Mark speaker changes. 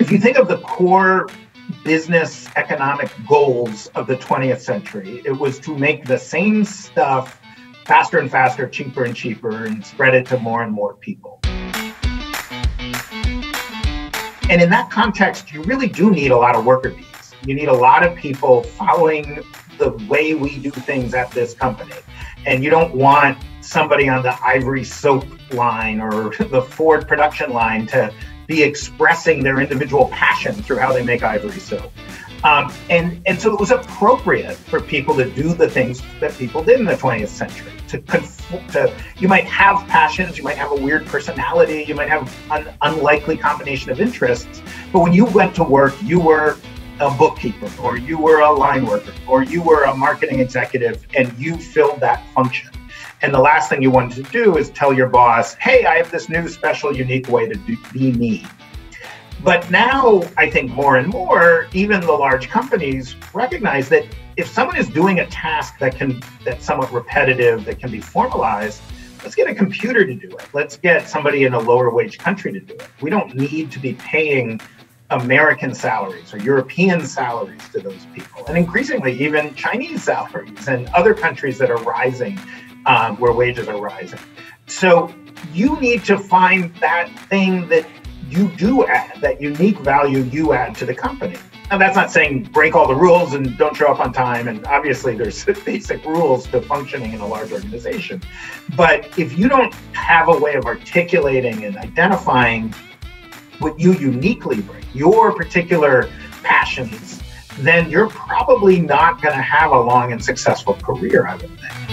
Speaker 1: if you think of the core business economic goals of the 20th century, it was to make the same stuff faster and faster, cheaper and cheaper, and spread it to more and more people. And in that context, you really do need a lot of worker bees. You need a lot of people following the way we do things at this company. And you don't want somebody on the ivory soap line or the Ford production line to be expressing their individual passion through how they make ivory soap. Um, and, and so it was appropriate for people to do the things that people did in the 20th century. To, conf- to you might have passions, you might have a weird personality, you might have an unlikely combination of interests, but when you went to work, you were a bookkeeper, or you were a line worker, or you were a marketing executive, and you filled that function. And the last thing you wanted to do is tell your boss, hey, I have this new special, unique way to do, be me. But now I think more and more, even the large companies recognize that if someone is doing a task that can that's somewhat repetitive, that can be formalized, let's get a computer to do it. Let's get somebody in a lower wage country to do it. We don't need to be paying American salaries or European salaries to those people, and increasingly even Chinese salaries and other countries that are rising um, where wages are rising. So you need to find that thing that you do add, that unique value you add to the company. Now, that's not saying break all the rules and don't show up on time. And obviously, there's basic rules to functioning in a large organization. But if you don't have a way of articulating and identifying what you uniquely bring, your particular passions, then you're probably not going to have a long and successful career, I would think.